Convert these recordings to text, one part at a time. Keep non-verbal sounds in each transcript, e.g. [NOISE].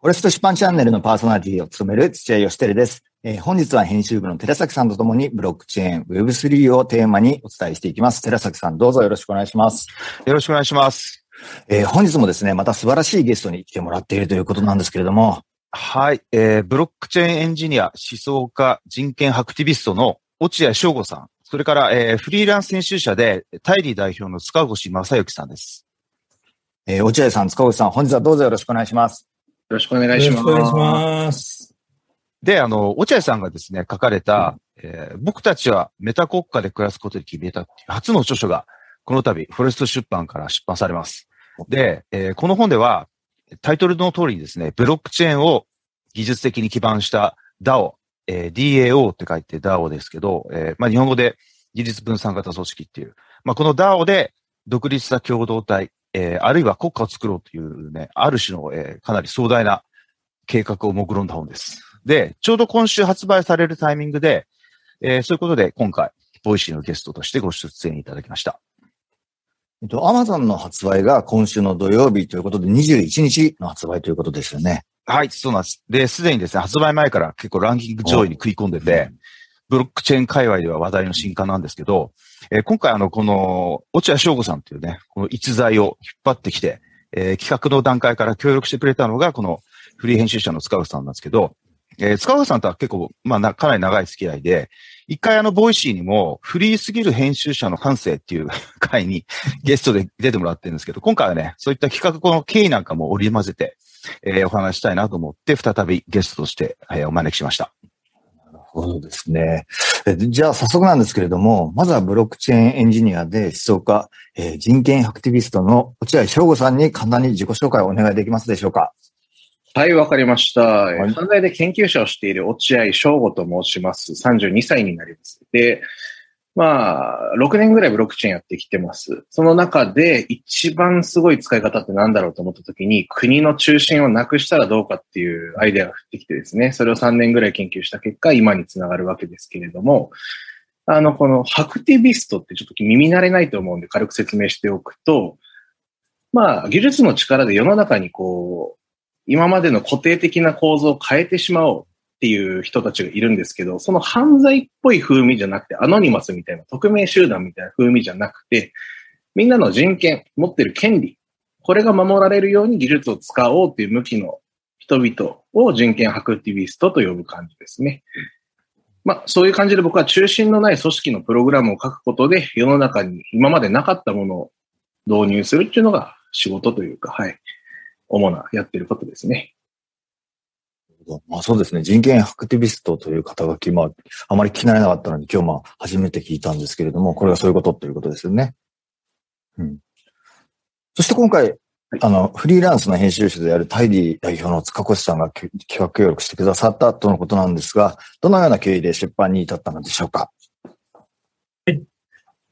フォレスト出版チャンネルのパーソナリティを務める土屋義輝です。えー、本日は編集部の寺崎さんとともにブロックチェーン Web3 をテーマにお伝えしていきます。寺崎さんどうぞよろしくお願いします。よろしくお願いします。えー、本日もですね、また素晴らしいゲストに来てもらっているということなんですけれども。はい、えー、ブロックチェーンエンジニア、思想家、人権アクティビストの落合翔吾さん。それから、えー、フリーランス編集者で、タイリー代表の塚越正幸さんです。えー、落合さん、塚越さん、本日はどうぞよろしくお願いします。よろしくお願いします。よろしくお願いします。で、あの、落合さんがですね、書かれた、えー、僕たちはメタ国家で暮らすことに決めたっていう初の著書が、この度、フォレスト出版から出版されます。で、えー、この本では、タイトルの通りにですね、ブロックチェーンを技術的に基盤した DAO、えー、DAO って書いて DAO ですけど、えー、まあ日本語で技術分散型組織っていう、まあこの DAO で独立した共同体、えー、あるいは国家を作ろうというね、ある種の、えー、かなり壮大な計画を目論んだ本です。で、ちょうど今週発売されるタイミングで、えー、そういうことで今回、 Voicy のゲストとしてご出演いただきました。えっと、アマゾンの発売が今週の土曜日ということで、21日の発売ということですよね。はい、そうなんです。で、すでにですね、発売前から結構ランキング上位に食い込んでて、ブロックチェーン界隈では話題の新刊なんですけど、えー、今回あの、この、落合渉悟さんというね、この逸材を引っ張ってきて、えー、企画の段階から協力してくれたのが、このフリー編集者の塚尾さんなんですけど、えー、塚尾さんとは結構、まあな、かなり長い付き合いで、一回あの、 Voicy にも、フリーすぎる編集者の感性っていう [LAUGHS] 回にゲストで出てもらってるんですけど、今回はね、そういった企画この経緯なんかも織り交ぜて、えー、お話したいなと思って、再びゲストとして、えー、お招きしました。ほどですね。じゃあ早速なんですけれども、まずはブロックチェーンエンジニアで思想家、えー、人権アクティビストの落合翔吾さんに簡単に自己紹介をお願いできますでしょうか？はい、わかりました。はい、関西で研究者をしている落合翔吾と申します。32歳になります。で、まあ、6年ぐらいブロックチェーンやってきてます。その中で一番すごい使い方って何だろうと思った時に、国の中心をなくしたらどうかっていうアイデアが降ってきてですね、それを3年ぐらい研究した結果、今につながるわけですけれども、あの、このハクティビストってちょっと耳慣れないと思うんで軽く説明しておくと、まあ、技術の力で世の中にこう、今までの固定的な構造を変えてしまおうっていう人たちがいるんですけど、その犯罪っぽい風味じゃなくて、アノニマスみたいな匿名集団みたいな風味じゃなくて、みんなの人権、持ってる権利、これが守られるように技術を使おうっていう向きの人々を人権アクティビストと呼ぶ感じですね。まあ、そういう感じで僕は中心のない組織のプログラムを書くことで世の中に今までなかったものを導入するっていうのが仕事というか、はい、主なやってることですね。まあそうですね。人権アクティビストという肩書き、まあ、あまり聞き慣れなかったのに今日まあ初めて聞いたんですけれども、これはそういうことということですよね。うん。そして今回、あの、フリーランスの編集者であるタイリー代表の塚越さんが企画協力してくださったとのことなんですが、どのような経緯で出版に至ったのでしょうか？はい。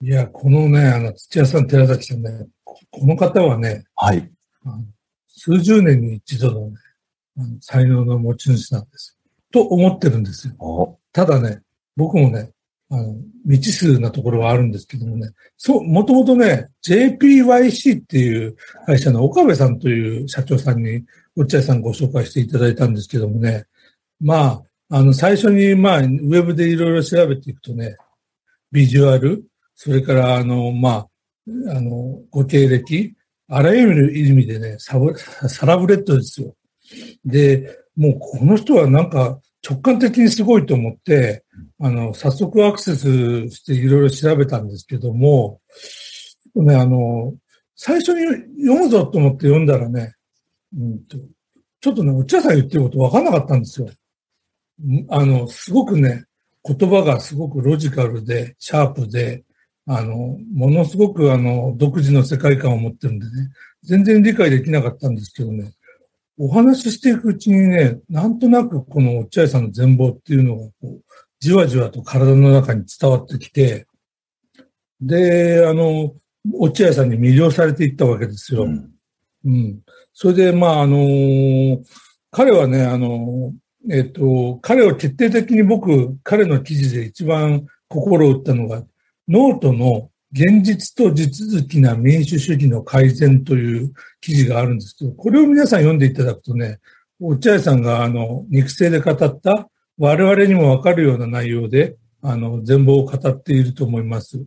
いや、このね、あの、土屋さん、寺崎さんね、この方はね、はい。数十年に一度のね、才能の持ち主なんです。と思ってるんですよ。ただね、僕もね、あの、未知数なところはあるんですけどもね、そう、もともとね、JPYC っていう会社の岡部さんという社長さんに、落合さんご紹介していただいたんですけどもね、まあ、あの、最初に、まあ、ウェブでいろいろ調べていくとね、ビジュアル、それから、あの、まあ、あの、ご経歴、あらゆる意味でね、サブサラブレッドですよ。で、もうこの人はなんか直感的にすごいと思って、あの、早速アクセスしていろいろ調べたんですけども、ね、あの、最初に読むぞと思って読んだらね、うんと、ちょっとね、お茶さん言ってること分かんなかったんですよ。あの、すごくね、言葉がすごくロジカルで、シャープで、あの、ものすごくあの、独自の世界観を持ってるんでね、全然理解できなかったんですけどね、お話ししていくうちにね、なんとなくこの落合さんの全貌っていうのがこう、じわじわと体の中に伝わってきて、で、あの、落合さんに魅了されていったわけですよ。うん。うん、それで、まあ、あのー、彼はね、あのー、えっ、と、彼を徹底的に僕、彼の記事で一番心を打ったのが、ノートの現実と地続きな民主主義の改善という記事があるんですけど、これを皆さん読んでいただくとね、落合さんがあの、肉声で語った我々にもわかるような内容で、あの、全貌を語っていると思います。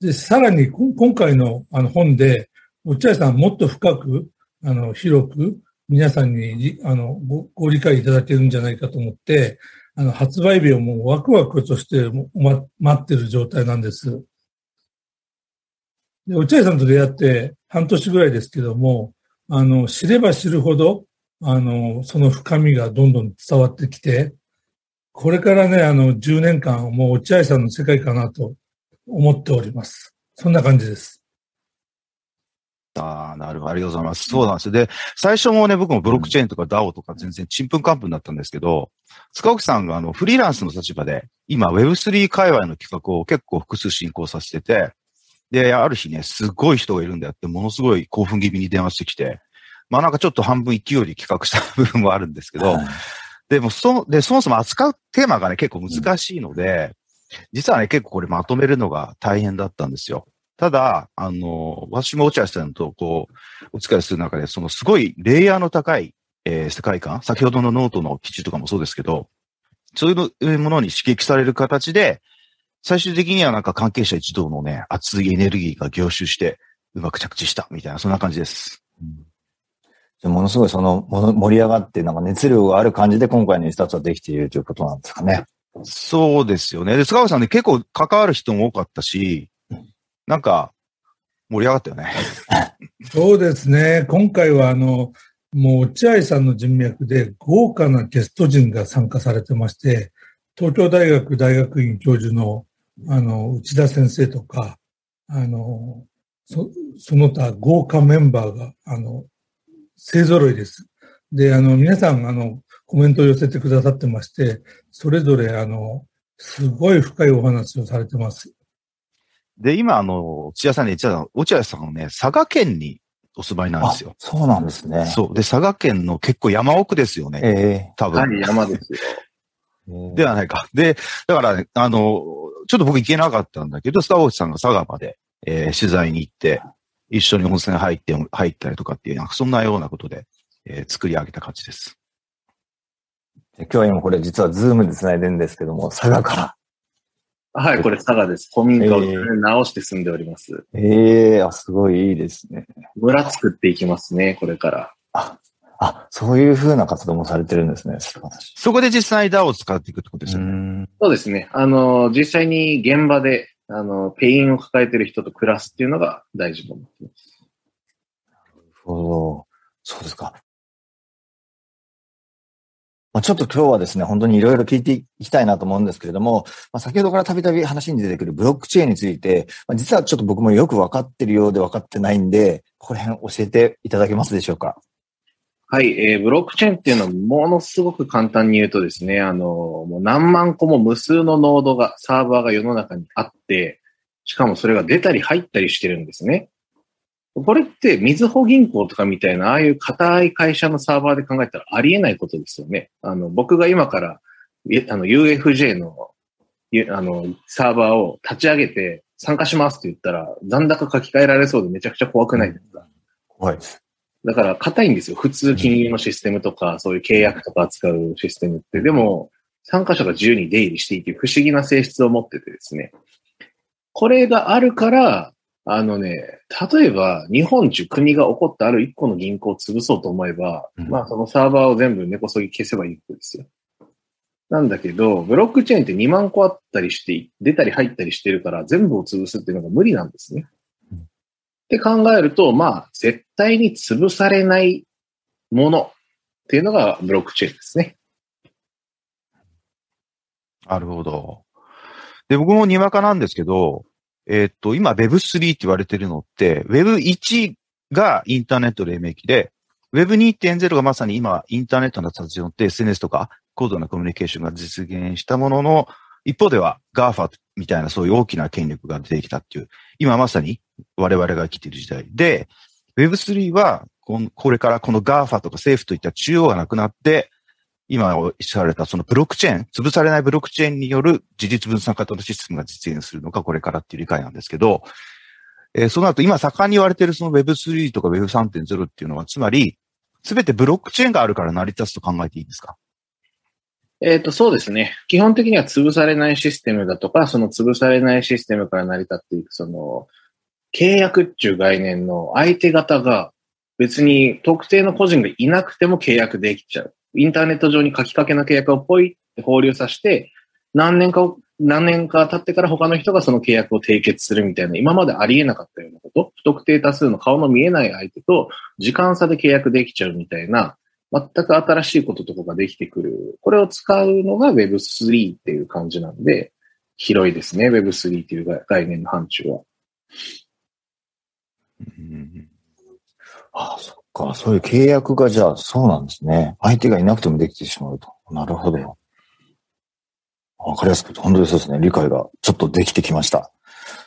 で、さらに今回のあの本で、落合さんもっと深く、あの、広く皆さんにあのご理解いただけるんじゃないかと思って、あの、発売日をもうワクワクとして、待ってる状態なんです。で、落合さんと出会って半年ぐらいですけども、あの、知れば知るほど、あの、その深みがどんどん伝わってきて、これからね、あの、10年間、もう落合さんの世界かなと思っております。そんな感じです。ああ、なるほど。ありがとうございます。そうなんですよ。で、最初もね、僕もブロックチェーンとか DAO とか全然ちんぷんかんぷんだったんですけど、塚沖さんがあの、フリーランスの立場で、今 Web3 界隈の企画を結構複数進行させてて、で、ある日ね、すごい人がいるんだよって、ものすごい興奮気味に電話してきて、まあなんかちょっと半分勢いで企画した部分もあるんですけど、はい、でもそ、で、そもそも扱うテーマがね、結構難しいので、実はね、結構これまとめるのが大変だったんですよ。ただ、あの、私も落合さんとこう、お付き合いする中で、そのすごいレイヤーの高い、えー、世界観、先ほどのノートの記事とかもそうですけど、そういうものに刺激される形で、最終的にはなんか関係者一同のね、熱いエネルギーが凝集して、うまく着地した、みたいな、そんな感じです。うん、ものすごいその、盛り上がって、なんか熱量がある感じで今回の一冊はできているということなんですかね。そうですよね。で、塚川さんね、結構関わる人も多かったし、なんか、盛り上がったよね。そうですね。今回は、あの、もう落合さんの人脈で豪華なゲスト陣が参加されてまして、東京大学大学院教授の、あの、内田先生とか、あの、そその他豪華メンバーが、あの、勢揃いです。で、あの、皆さん、あの、コメントを寄せてくださってまして、それぞれ、あの、すごい深いお話をされてます。で、今、あの、落合さんに言っちゃった落合さんのね、佐賀県にお住まいなんですよ。そうなんですね。そう。で、佐賀県の結構山奥ですよね。ええー、多分。はい、山ですよ。[LAUGHS] ではないか。で、だから、ね、あの、ちょっと僕行けなかったんだけど、スターウォーチさんが佐賀まで、えー、取材に行って、一緒に温泉入って、入ったりとかっていう、なんかそんなようなことで、えー、作り上げた感じです。今日は今これ実はズームで繋いでるんですけども、佐賀からはい、これ佐賀です。古民家を直して住んでおります。ええー、あ、すごいいいですね。村作っていきますね、これから。あ、あ、そういう風な活動もされてるんですね。そここで実際 DAO を使っていくってことですよね。そうですね。あの、実際に現場で、あの、 pain を抱えてる人と暮らすっていうのが大事と思ってます。なるほど。そうですか。まあ、ちょっと今日はですね、本当にいろいろ聞いていきたいなと思うんですけれども、まあ、先ほどからたびたび話に出てくるブロックチェーンについて、まあ、実はちょっと僕もよく分かってるようで分かってないんで、この辺教えていただけますでしょうか？はい、えー、ブロックチェーンっていうのはものすごく簡単に言うとですね、あの、もう何万個も無数のノードが、サーバーが世の中にあって、しかもそれが出たり入ったりしてるんですね。これって、みずほ銀行とかみたいな、ああいう硬い会社のサーバーで考えたらありえないことですよね。あの、僕が今から、あの、UFJ の、あの、サーバーを立ち上げて参加しますって言ったら、残高書き換えられそうでめちゃくちゃ怖くないですか？怖いです。だから、硬いんですよ。普通金融のシステムとか、そういう契約とか扱うシステムって。でも、参加者が自由に出入りしていて、不思議な性質を持っててですね。これがあるから、あのね、例えば、日本中国が起こったある一個の銀行を潰そうと思えば、うん、まあそのサーバーを全部根こそぎ消せばいいわけですよ。なんだけど、ブロックチェーンって2万個あったりして、出たり入ったりしてるから全部を潰すっていうのが無理なんですね。って考えると、まあ絶対に潰されないものっていうのがブロックチェーンですね。なるほど。で、僕もにわかなんですけど、えっ、と、今 Web3 って言われてるのって、Web1 がインターネット黎明期で、Web2.0 がまさに今インターネットの活用って SNS とか高度なコミュニケーションが実現したものの、一方では GAFA みたいなそういう大きな権力が出てきたっていう、今まさに我々が生きている時代で、Web3 はこれからこの GAFA とか政府といった中央がなくなって、今おっしゃられたそのブロックチェーン、潰されないブロックチェーンによる事実分散型のシステムが実現するのかこれからっていう理解なんですけど、えー、その後今盛んに言われているその Web3 とか Web3.0 っていうのは、つまりすべてブロックチェーンがあるから成り立つと考えていいですか？えっ、と、そうですね。基本的には潰されないシステムだとか、その潰されないシステムから成り立っていく、その、契約っていう概念の相手方が別に特定の個人がいなくても契約できちゃう。インターネット上に書きかけの契約をポイって放流させて、何年か、何年か経ってから他の人がその契約を締結するみたいな、今までありえなかったようなこと、不特定多数の顔の見えない相手と時間差で契約できちゃうみたいな、全く新しいこととかができてくる。これを使うのが Web3 っていう感じなんで、広いですね。Web3 っていう概念の範疇は。ああ、そっか。そういう契約がじゃあそうなんですね。相手がいなくてもできてしまうと。なるほど。わかりやすくて、本当にそうですね。理解がちょっとできてきました。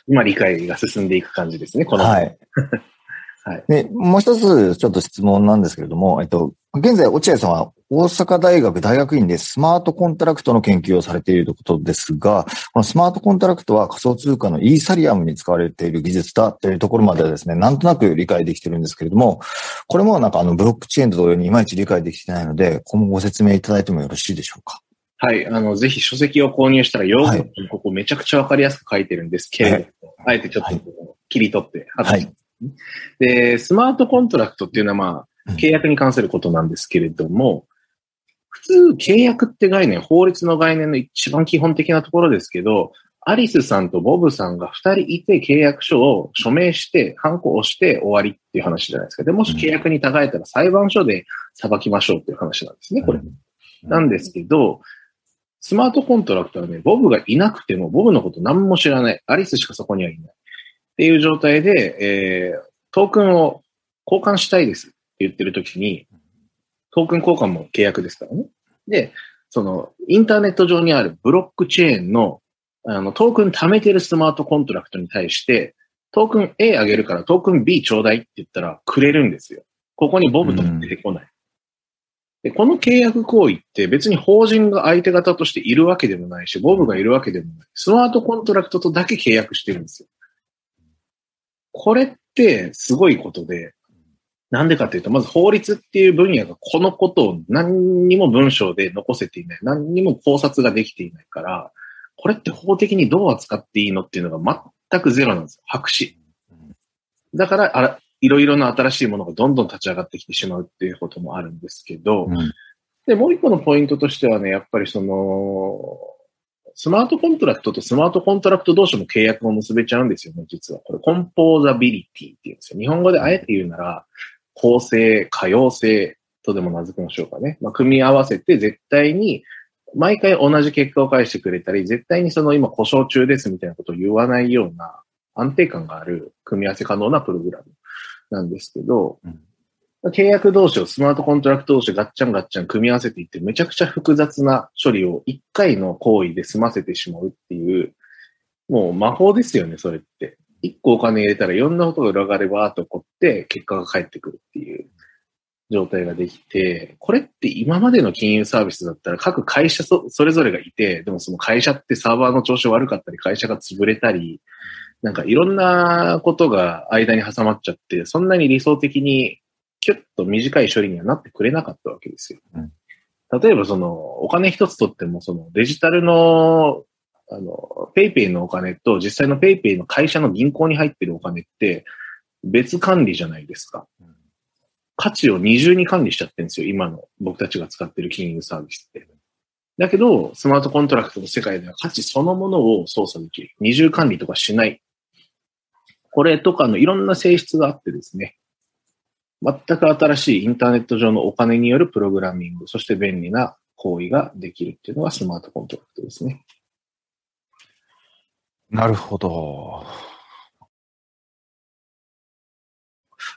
今理解が進んでいく感じですね、この。はい。[LAUGHS] はい。で、もう一つちょっと質問なんですけれども、えっと、現在、落合さんは大阪大学大学院でスマートコントラクトの研究をされているということですが、このスマートコントラクトは仮想通貨のイーサリアムに使われている技術だというところまではですね、なんとなく理解できてるんですけれども、これもなんかあのブロックチェーンと同様にいまいち理解できてないので、今後ご説明いただいてもよろしいでしょうか？はい。あの、ぜひ書籍を購入したら、よくここめちゃくちゃわかりやすく書いてるんですけれども、はい、あえてちょっと切り取って、はい。で、スマートコントラクトっていうのはまあ、契約に関することなんですけれども、普通、契約って概念、法律の概念の一番基本的なところですけど、アリスさんとボブさんが二人いて契約書を署名して、ハンコを押して終わりっていう話じゃないですか。で、もし契約に違えたら裁判所で裁きましょうっていう話なんですね、これ。なんですけど、スマートコントラクトはね、ボブがいなくても、ボブのこと何も知らない。アリスしかそこにはいない。っていう状態で、えー、トークンを交換したいです言ってるときに、トークン交換も契約ですからね。で、その、インターネット上にあるブロックチェーンの、あの、トークン貯めてるスマートコントラクトに対して、トークン A あげるからトークン B ちょうだいって言ったらくれるんですよ。ここにボブと出てこない。で、この契約行為って別に法人が相手方としているわけでもないし、ボブがいるわけでもない。スマートコントラクトとだけ契約してるんですよ。これってすごいことで、なんでかっていうと、まず法律っていう分野がこのことを何にも文章で残せていない。何にも考察ができていないから、これって法的にどう扱っていいのっていうのが全くゼロなんですよ。白紙。だから、あら、いろいろな新しいものがどんどん立ち上がってきてしまうっていうこともあるんですけど、うん、で、もう一個のポイントとしてはね、やっぱりその、スマートコントラクトとスマートコントラクト同士も契約を結べちゃうんですよね、実は。これ、 composability っていうんですよ。日本語であえて言うなら、構成、可用性とでも名付けましょうかね。まあ、組み合わせて絶対に、毎回同じ結果を返してくれたり、絶対にその今故障中ですみたいなことを言わないような安定感がある組み合わせ可能なプログラムなんですけど、うん契約同士をスマートコントラクト同士ガッチャンガッチャン組み合わせていってめちゃくちゃ複雑な処理を一回の行為で済ませてしまうっていう、もう魔法ですよね、それって。一個お金入れたらいろんなことが裏側でわーっと起こって結果が返ってくる状態ができて、これって今までの金融サービスだったら各会社それぞれがいて、でもその会社ってサーバーの調子悪かったり、会社が潰れたり、なんかいろんなことが間に挟まっちゃって、そんなに理想的にキュッと短い処理にはなってくれなかったわけですよ。うん、例えばその、お金一つ取っても、そのデジタルの、あの、 PayPay のお金と実際の PayPay の会社の銀行に入ってるお金って別管理じゃないですか。価値を二重に管理しちゃってるんですよ。今の僕たちが使ってる金融サービスって。だけど、スマートコントラクトの世界では価値そのものを操作できる。二重管理とかしない。これとかのいろんな性質があってですね。全く新しいインターネット上のお金によるプログラミング、そして便利な行為ができるっていうのがスマートコントラクトですね。なるほど。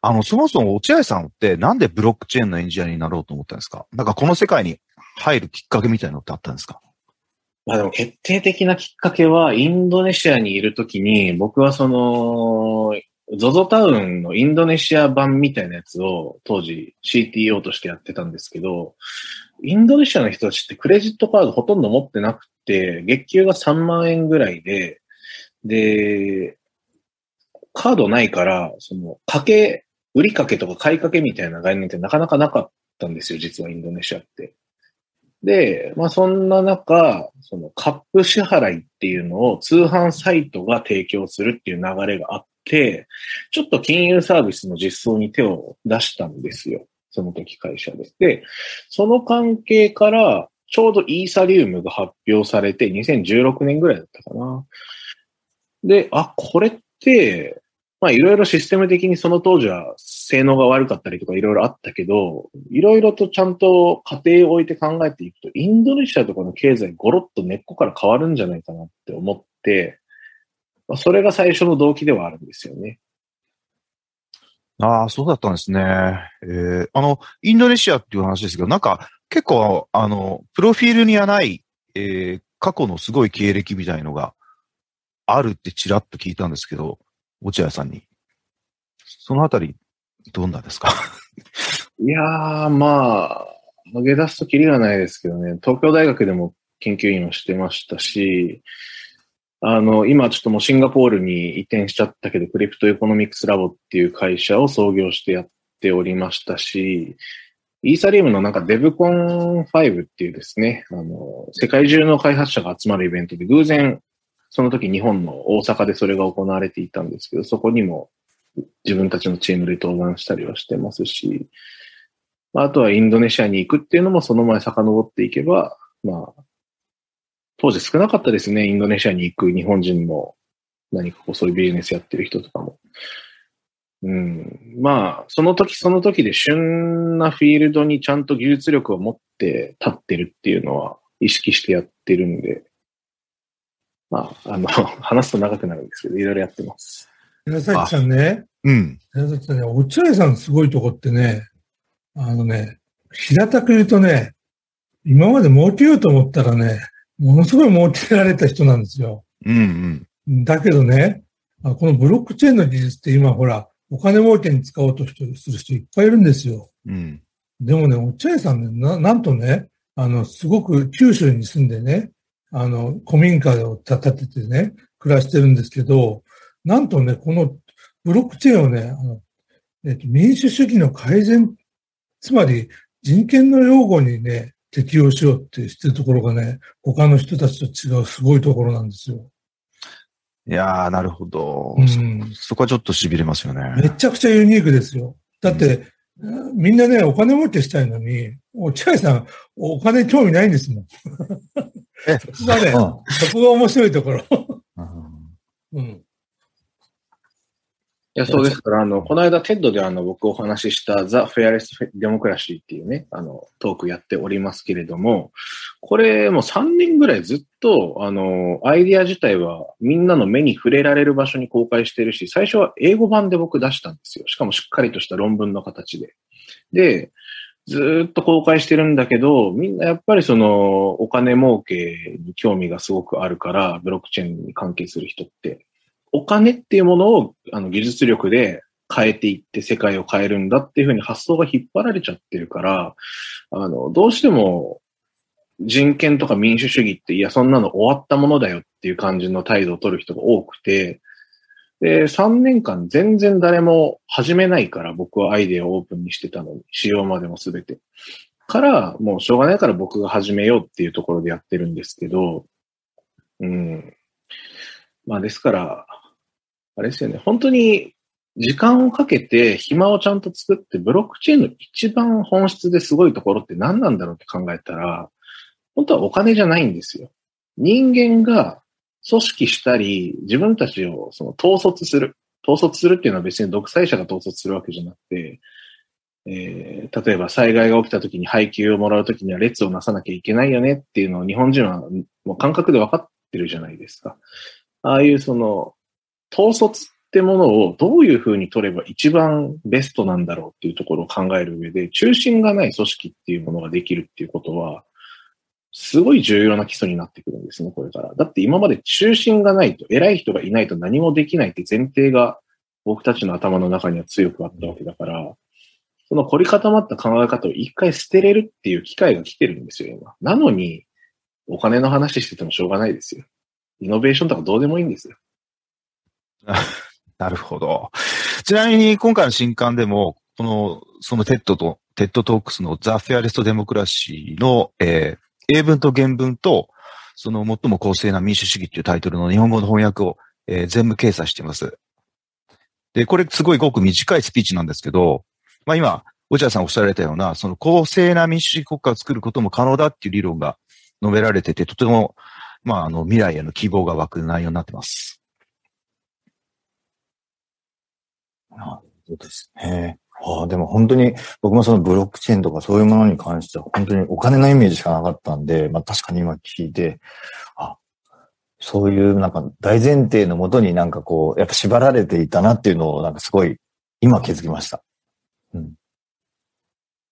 あの、そもそも落合さんってなんでブロックチェーンのエンジニアになろうと思ったんですか？なんかこの世界に入るきっかけみたいなのってあったんですか？まあでも決定的なきっかけは、インドネシアにいるときに、僕はその、ゾゾタウンのインドネシア版みたいなやつを当時 CTO としてやってたんですけど、インドネシアの人たちってクレジットカードほとんど持ってなくて、月給が3万円ぐらいで、で、カードないから、その、かけ売りかけとか買いかけみたいな概念ってなかなかなかったんですよ、実はインドネシアって。で、まあそんな中、そのカップ支払いっていうのを通販サイトが提供するっていう流れがあって、ちょっと金融サービスの実装に手を出したんですよ。その時会社で。で、その関係から、ちょうどイーサリウムが発表されて、2016年ぐらいだったかな。で、あ、これって、まあいろいろシステム的にその当時は性能が悪かったりとかいろいろあったけど、いろいろとちゃんと家庭を置いて考えていくと、インドネシアとかの経済ゴロッと根っこから変わるんじゃないかなって思って、まあ、それが最初の動機ではあるんですよね。ああ、そうだったんですね。えー、あの、インドネシアっていう話ですけど、なんか結構、あの、プロフィールにはない、えー、過去のすごい経歴みたいのがあるってちらっと聞いたんですけど、落合さんに。そのあたり、どんなですか？[LAUGHS] いやー、まあ、投げ出すときりがないですけどね、東京大学でも研究員をしてましたし、あの、今ちょっともうシンガポールに移転しちゃったけど、 Cryptoeconomics Lab っていう会社を創業してやっておりましたし、イーサリウムのなんかデブコン5っていうですね、あの、世界中の開発者が集まるイベントで偶然その時日本の大阪でそれが行われていたんですけど、そこにも自分たちのチームで登壇したりはしてますし、あとはインドネシアに行くっていうのもその前遡っていけば、まあ、当時少なかったですね、インドネシアに行く日本人も何かこうそういうビジネスやってる人とかも。うん。まあ、その時その時で旬なフィールドにちゃんと技術力を持って立ってるっていうのは意識してやってるんで、まあ、あの、[LAUGHS] 話すと長くなるんですけど、いろいろやってます。寺崎さんね。うん。寺崎さんね、落合さんすごいとこってね、あのね、平たく言うとね、今まで儲けようと思ったらね、ものすごい儲けられた人なんですよ。うんうん。だけどね、このブロックチェーンの技術って今ほら、お金儲けに使おうとする人いっぱいいるんですよ。うん。でもね、落合さんね、ななんとね、あの、すごく九州に住んでね、あの、古民家を建ててね、暮らしてるんですけど、なんとね、このブロックチェーンをね、あのえっと、民主主義の改善、つまり人権の擁護にね、適用しようってしてるところがね、他の人たちと違うすごいところなんですよ。いやー、なるほど、うん、そ。そこはちょっと痺れますよね。めちゃくちゃユニークですよ。だって、うん、みんなね、お金持ってしたいのに、落合さん、お金興味ないんですもん。そこがね、そこが面白いところ。うん。いや、そうですから、あの、この間、 TED であの、僕お話しした The Fairest Democracy っていうね、あの、トークやっておりますけれども、これもう3年ぐらいずっと、あの、アイディア自体はみんなの目に触れられる場所に公開してるし、最初は英語版で僕出したんですよ。しかもしっかりとした論文の形で。で、ずっと公開してるんだけど、みんなやっぱりそのお金儲けに興味がすごくあるから、ブロックチェーンに関係する人って。お金っていうものをあの技術力で変えていって世界を変えるんだっていうふうに発想が引っ張られちゃってるから、あの、どうしても人権とか民主主義って、いや、そんなの終わったものだよっていう感じの態度を取る人が多くて、で、3年間全然誰も始めないから僕はアイデアをオープンにしてたのに、仕様までもすべて。から、もうしょうがないから僕が始めようっていうところでやってるんですけど、うん。まあですから、あれですよね、本当に時間をかけて暇をちゃんと作ってブロックチェーンの一番本質ですごいところって何なんだろうって考えたら、本当はお金じゃないんですよ。人間が組織したり、自分たちをその統率する。統率するっていうのは別に独裁者が統率するわけじゃなくて、えー、例えば災害が起きた時に配給をもらう時には列をなさなきゃいけないよねっていうのを日本人はもう感覚で分かってるじゃないですか。ああいうその、統率ってものをどういうふうに取れば一番ベストなんだろうっていうところを考える上で、中心がない組織っていうものができるっていうことは、すごい重要な基礎になってくるんですね、これから。だって今まで中心がないと、偉い人がいないと何もできないって前提が僕たちの頭の中には強くあったわけだから、その凝り固まった考え方を一回捨てれるっていう機会が来てるんですよ、今。なのに、お金の話しててもしょうがないですよ。イノベーションとかどうでもいいんですよ。[LAUGHS] なるほど。ちなみに今回の新刊でも、この、そのテッドと、テッドトークスのザ・フェアレスト・デモクラシーの、えー、英文と原文と、その最も公正な民主主義っていうタイトルの日本語の翻訳を、えー、全部掲載しています。で、これすごいごく短いスピーチなんですけど、まあ今、落合さんおっしゃられたような、その公正な民主主義国家を作ることも可能だっていう理論が述べられてて、とても、まあ、あの、未来への希望が湧く内容になってます。なるほどですね。ああ、でも本当に僕もそのブロックチェーンとかそういうものに関しては本当にお金のイメージしかなかったんで、まあ確かに今聞いて、あ、そういうなんか大前提のもとになんかこう、やっぱ縛られていたなっていうのをなんかすごい今気づきました。うん。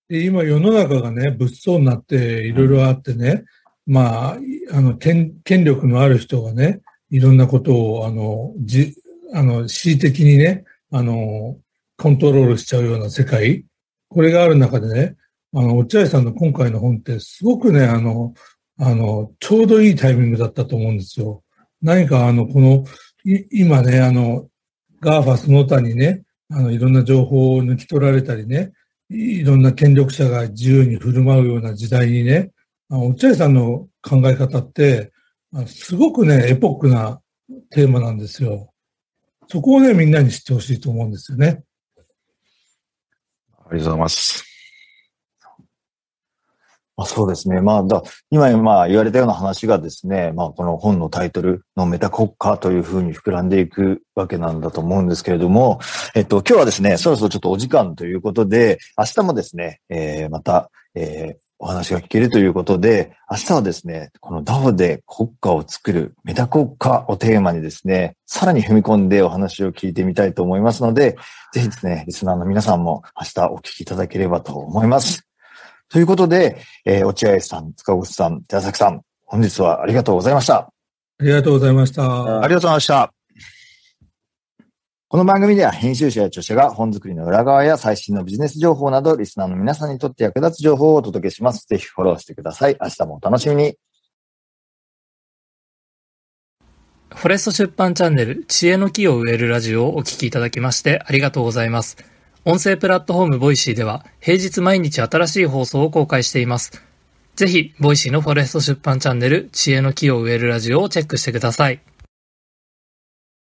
で今世の中がね、物騒になっていろいろあってね、うん、まあ、あの、権、権力のある人がね、いろんなことを、あの、じ、あの、恣意的にね、あの、コントロールしちゃうような世界、これがある中でね、あの、落合さんの今回の本ってすごくね、あの、あの、ちょうどいいタイミングだったと思うんですよ。何かあの、この、今ね、あの、ガーファその他にね、あの、いろんな情報を抜き取られたりね、いろんな権力者が自由に振る舞うような時代にね、あの落合さんの考え方って、すごくね、エポックなテーマなんですよ。そこをね、みんなに知ってほしいと思うんですよね。ありがとうございます。あ、そうですね。まあ、だ今、まあ、言われたような話がですね、まあ、この本のタイトルのメタ国家というふうに膨らんでいくわけなんだと思うんですけれども、えっと、今日はですね、そろそろちょっとお時間ということで、明日もですね、えー、また、えー、お話が聞けるということで、明日はですね、この DAO で国家を作るメタ国家をテーマにですね、さらに踏み込んでお話を聞いてみたいと思いますので、ぜひですね、リスナーの皆さんも明日お聞きいただければと思います。ということで、えー、落合さん、塚越さん、寺崎さん、本日はありがとうございました。ありがとうございました。ありがとうございました。この番組では編集者や著者が本作りの裏側や最新のビジネス情報など、リスナーの皆さんにとって役立つ情報をお届けします。ぜひフォローしてください。明日もお楽しみに。フォレスト出版チャンネル、知恵の木を植えるラジオをお聞きいただきましてありがとうございます。音声プラットフォーム Voicyでは平日毎日新しい放送を公開しています。ぜひ、 Voicyのフォレスト出版チャンネル、知恵の木を植えるラジオをチェックしてください。